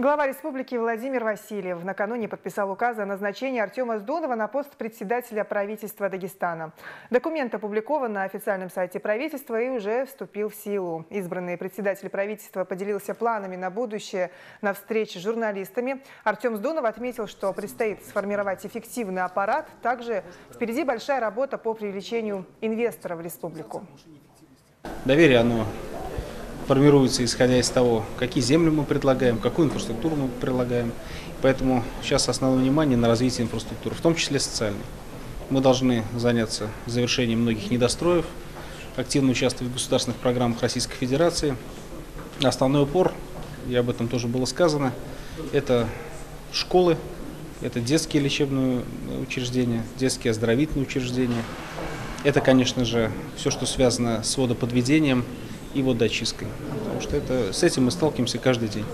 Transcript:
Глава республики Владимир Васильев накануне подписал указ о назначении Артема Сдонова на пост председателя правительства Дагестана. Документ опубликован на официальном сайте правительства и уже вступил в силу. Избранный председатель правительства поделился планами на будущее на встрече с журналистами. Артем Сдонов отметил, что предстоит сформировать эффективный аппарат. Также впереди большая работа по привлечению инвесторов в республику. Доверие, оно формируется исходя из того, какие земли мы предлагаем, какую инфраструктуру мы предлагаем. Поэтому сейчас основное внимание на развитие инфраструктуры, в том числе социальной. Мы должны заняться завершением многих недостроев, активно участвовать в государственных программах Российской Федерации. Основной упор, и об этом тоже было сказано, это школы, это детские лечебные учреждения, детские оздоровительные учреждения. Это, конечно же, все, что связано с водоподведением, и водоочисткой. Потому что это, с этим мы сталкиваемся каждый день.